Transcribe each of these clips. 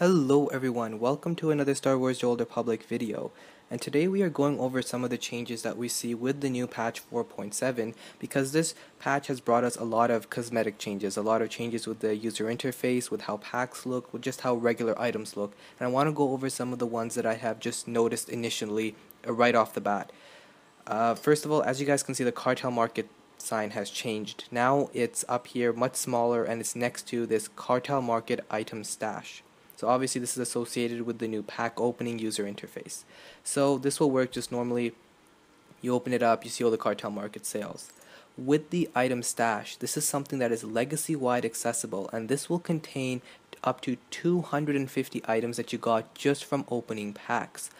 Hello everyone, welcome to another Star Wars The Old Republic video. And today we are going over some of the changes that we see with the new patch 4.7 because this patch has brought us a lot of cosmetic changes, a lot of changes with the user interface, with how packs look, with just how regular items look. And I want to go over some of the ones that I have just noticed initially uh, right off the bat. Uh, first of all, as you guys can see, the cartel market sign has changed. Now it's up here much smaller and it's next to this cartel market item stash. So obviously this is associated with the new pack opening user interface. So this will work just normally. You open it up, you see all the cartel market sales. With the item stash, this is something that is legacy wide accessible and this will contain up to 250 items that you got just from opening packs.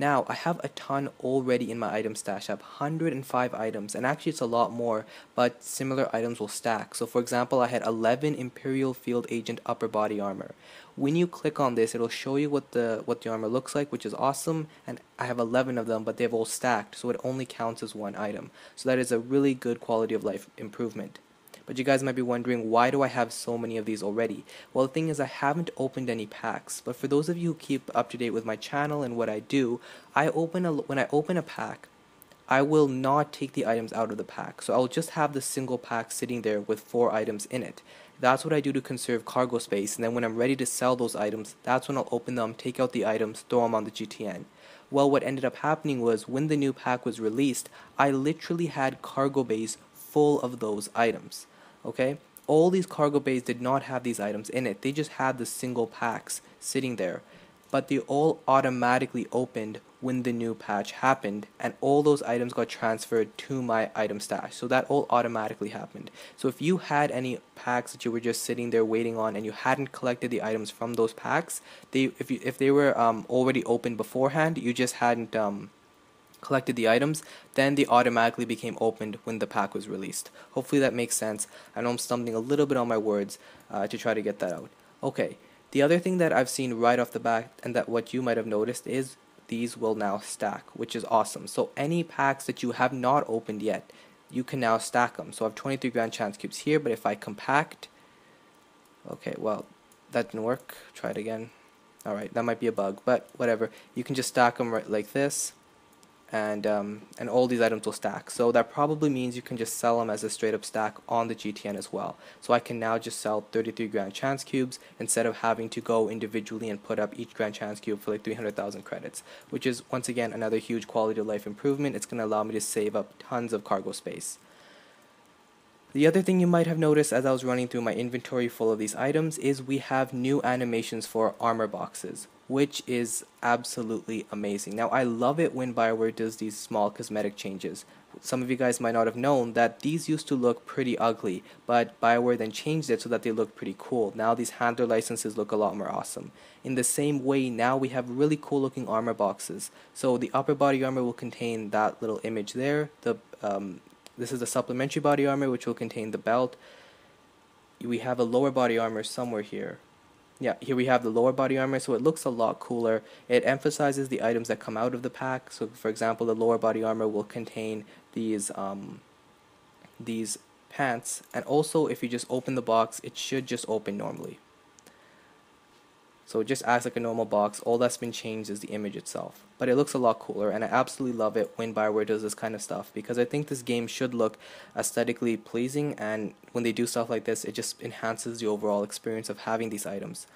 Now, I have a ton already in my item stash. I have 105 items, and actually it's a lot more, but similar items will stack. So for example, I had 11 Imperial Field Agent upper body armor. When you click on this, it'll show you what the what the armor looks like, which is awesome, and I have 11 of them, but they've all stacked, so it only counts as one item. So that is a really good quality of life improvement. But you guys might be wondering, why do I have so many of these already? Well, the thing is, I haven't opened any packs. But for those of you who keep up to date with my channel and what I do, I open a, when I open a pack, I will not take the items out of the pack. So I'll just have the single pack sitting there with four items in it. That's what I do to conserve cargo space. And then when I'm ready to sell those items, that's when I'll open them, take out the items, throw them on the GTN. Well, what ended up happening was when the new pack was released, I literally had cargo bays full of those items okay? All these cargo bays did not have these items in it. They just had the single packs sitting there. But they all automatically opened when the new patch happened and all those items got transferred to my item stash. So that all automatically happened. So if you had any packs that you were just sitting there waiting on and you hadn't collected the items from those packs they if you if they were um, already open beforehand you just hadn't um, collected the items, then they automatically became opened when the pack was released. Hopefully that makes sense. I know I'm stumbling a little bit on my words uh, to try to get that out. Okay, the other thing that I've seen right off the bat and that what you might have noticed is these will now stack, which is awesome. So any packs that you have not opened yet, you can now stack them. So I have 23 grand chance cubes here, but if I compact, okay, well, that didn't work. Try it again. Alright, that might be a bug, but whatever. You can just stack them right like this and um, and all these items will stack. So that probably means you can just sell them as a straight up stack on the GTN as well. So I can now just sell 33 grand chance cubes instead of having to go individually and put up each grand chance cube for like 300,000 credits, which is once again another huge quality of life improvement. It's going to allow me to save up tons of cargo space. The other thing you might have noticed as I was running through my inventory full of these items is we have new animations for armor boxes, which is absolutely amazing. Now I love it when Bioware does these small cosmetic changes. Some of you guys might not have known that these used to look pretty ugly, but Bioware then changed it so that they look pretty cool. Now these handler licenses look a lot more awesome. In the same way, now we have really cool looking armor boxes. So the upper body armor will contain that little image there, the um, this is the supplementary body armor, which will contain the belt. We have a lower body armor somewhere here. Yeah, here we have the lower body armor, so it looks a lot cooler. It emphasizes the items that come out of the pack. So, for example, the lower body armor will contain these um, these pants, and also if you just open the box, it should just open normally. So it just acts like a normal box. All that's been changed is the image itself. But it looks a lot cooler, and I absolutely love it when Bioware does this kind of stuff because I think this game should look aesthetically pleasing, and when they do stuff like this, it just enhances the overall experience of having these items.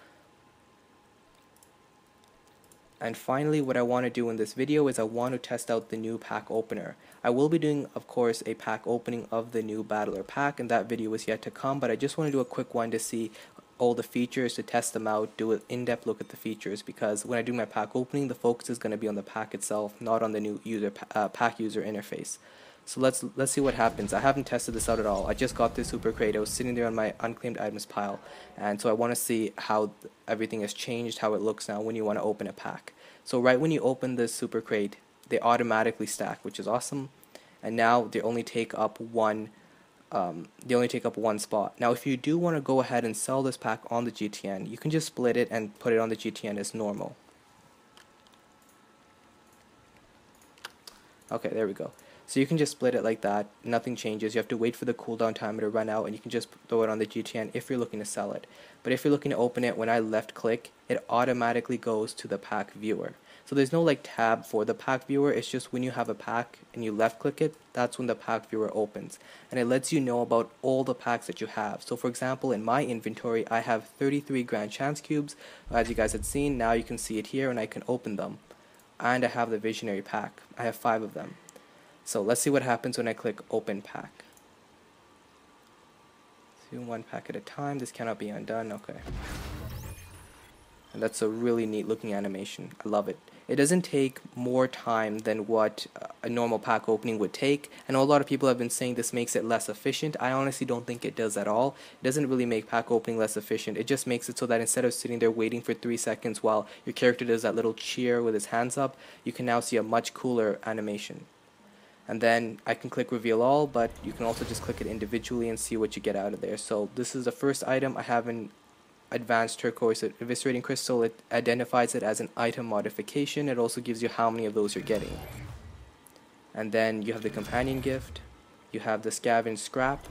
And finally, what I want to do in this video is I want to test out the new pack opener. I will be doing, of course, a pack opening of the new Battler pack, and that video is yet to come, but I just want to do a quick one to see all the features to test them out, do an in-depth look at the features because when I do my pack opening, the focus is going to be on the pack itself, not on the new user uh, pack user interface. So let's let's see what happens. I haven't tested this out at all. I just got this super crate. It was sitting there on my unclaimed items pile, and so I want to see how everything has changed, how it looks now when you want to open a pack. So right when you open this super crate, they automatically stack, which is awesome. And now they only take up one um, they only take up one spot. Now, if you do want to go ahead and sell this pack on the GTN, you can just split it and put it on the GTN as normal. Okay, there we go. So you can just split it like that, nothing changes. You have to wait for the cooldown timer to run out and you can just throw it on the GTN if you're looking to sell it. But if you're looking to open it, when I left click, it automatically goes to the pack viewer. So there's no like tab for the pack viewer, it's just when you have a pack and you left click it, that's when the pack viewer opens. And it lets you know about all the packs that you have. So for example, in my inventory, I have 33 grand chance cubes. As you guys had seen, now you can see it here and I can open them. And I have the visionary pack. I have five of them. So let's see what happens when I click open pack. Do one pack at a time. This cannot be undone. Okay. And that's a really neat looking animation. I love it. It doesn't take more time than what a normal pack opening would take. I know a lot of people have been saying this makes it less efficient. I honestly don't think it does at all. It doesn't really make pack opening less efficient. It just makes it so that instead of sitting there waiting for three seconds while your character does that little cheer with his hands up, you can now see a much cooler animation and then I can click reveal all but you can also just click it individually and see what you get out of there so this is the first item I have an advanced turquoise eviscerating crystal it identifies it as an item modification it also gives you how many of those you're getting and then you have the companion gift you have the scavenge scrap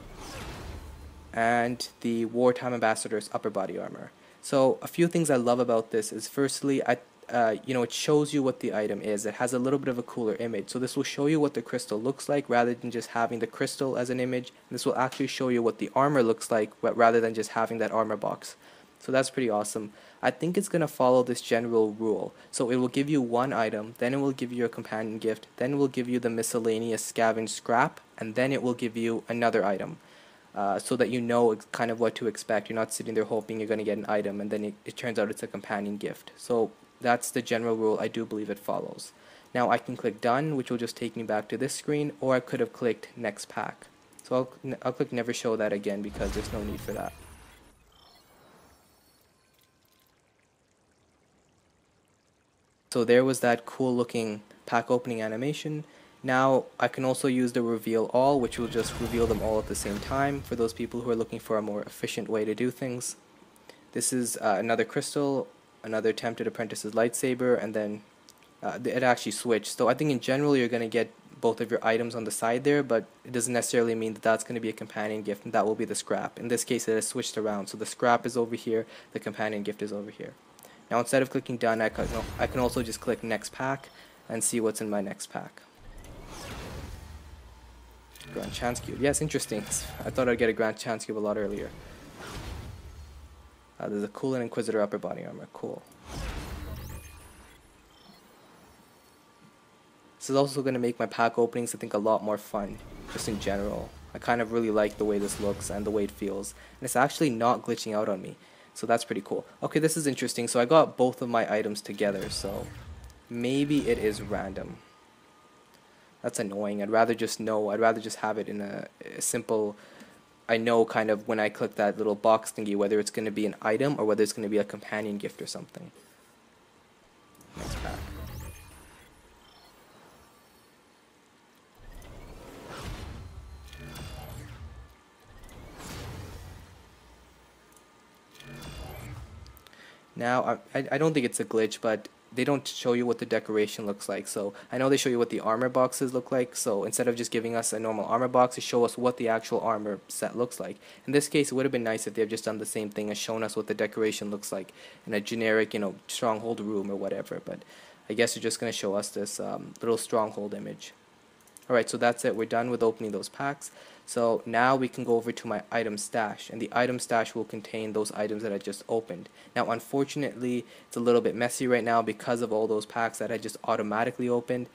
and the wartime ambassador's upper body armor so a few things I love about this is firstly I uh, you know, it shows you what the item is. It has a little bit of a cooler image. So this will show you what the crystal looks like rather than just having the crystal as an image. This will actually show you what the armor looks like rather than just having that armor box. So that's pretty awesome. I think it's going to follow this general rule. So it will give you one item, then it will give you a companion gift, then it will give you the miscellaneous scavenge scrap, and then it will give you another item. Uh, so that you know kind of what to expect. You're not sitting there hoping you're going to get an item and then it, it turns out it's a companion gift. So that's the general rule I do believe it follows. Now I can click done which will just take me back to this screen or I could have clicked next pack. So I'll, I'll click never show that again because there's no need for that. So there was that cool looking pack opening animation. Now I can also use the reveal all which will just reveal them all at the same time for those people who are looking for a more efficient way to do things. This is uh, another crystal another Tempted Apprentice's lightsaber, and then uh, it actually switched. So I think in general you're going to get both of your items on the side there, but it doesn't necessarily mean that that's going to be a companion gift, and that will be the scrap. In this case, it has switched around, so the scrap is over here, the companion gift is over here. Now instead of clicking done, I can, I can also just click next pack and see what's in my next pack. Grand Chance Cube. Yes, interesting. I thought I'd get a Grand Chance Cube a lot earlier. Uh, there's a Coolant Inquisitor upper body armor. Cool. This is also going to make my pack openings, I think, a lot more fun, just in general. I kind of really like the way this looks and the way it feels. And it's actually not glitching out on me. So that's pretty cool. Okay, this is interesting. So I got both of my items together, so maybe it is random. That's annoying. I'd rather just know. I'd rather just have it in a, a simple I know kind of when I click that little box thingy whether it's going to be an item or whether it's going to be a companion gift or something. Next pack. Now, I, I don't think it's a glitch, but they don't show you what the decoration looks like. So I know they show you what the armor boxes look like. So instead of just giving us a normal armor box, they show us what the actual armor set looks like. In this case, it would have been nice if they've just done the same thing and shown us what the decoration looks like in a generic, you know, stronghold room or whatever. But I guess you're just going to show us this um, little stronghold image. Alright, so that's it. We're done with opening those packs. So now we can go over to my item stash and the item stash will contain those items that I just opened. Now unfortunately it's a little bit messy right now because of all those packs that I just automatically opened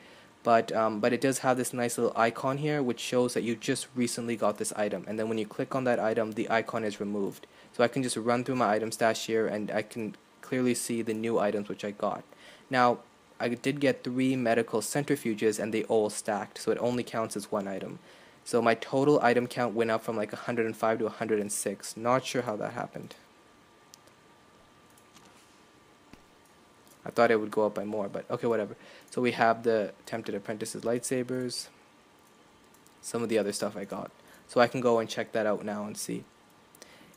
but um, but it does have this nice little icon here which shows that you just recently got this item and then when you click on that item the icon is removed. So I can just run through my item stash here and I can clearly see the new items which I got. Now I did get three medical centrifuges and they all stacked so it only counts as one item. So my total item count went up from like 105 to 106. Not sure how that happened. I thought it would go up by more, but okay, whatever. So we have the Tempted Apprentice's lightsabers, some of the other stuff I got. So I can go and check that out now and see.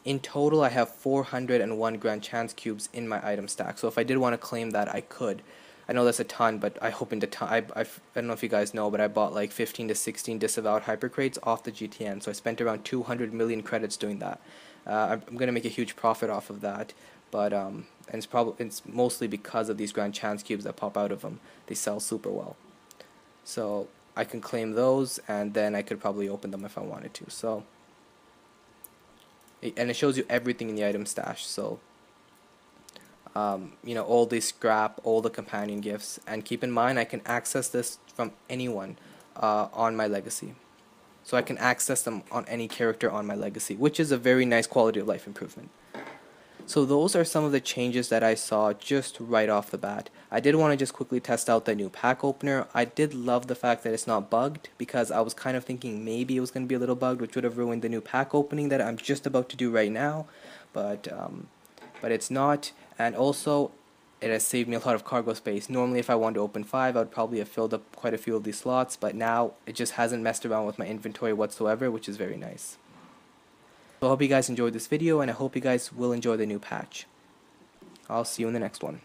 In total, I have 401 Grand Chance Cubes in my item stack. So if I did want to claim that, I could. I know that's a ton, but I hope in the ton. I, I, don't know if you guys know, but I bought like 15 to 16 disavowed hypercrates off the GTN. So I spent around 200 million credits doing that. Uh, I'm, I'm gonna make a huge profit off of that, but um, and it's probably it's mostly because of these grand chance cubes that pop out of them. They sell super well. So I can claim those, and then I could probably open them if I wanted to. So and it shows you everything in the item stash. So um, you know, all the scrap, all the companion gifts. And keep in mind, I can access this from anyone uh, on my legacy. So I can access them on any character on my legacy, which is a very nice quality of life improvement. So those are some of the changes that I saw just right off the bat. I did want to just quickly test out the new pack opener. I did love the fact that it's not bugged because I was kind of thinking maybe it was going to be a little bugged which would have ruined the new pack opening that I'm just about to do right now. But um, but it's not and also it has saved me a lot of cargo space. Normally if I wanted to open 5 I would probably have filled up quite a few of these slots but now it just hasn't messed around with my inventory whatsoever which is very nice. So I hope you guys enjoyed this video and I hope you guys will enjoy the new patch. I'll see you in the next one.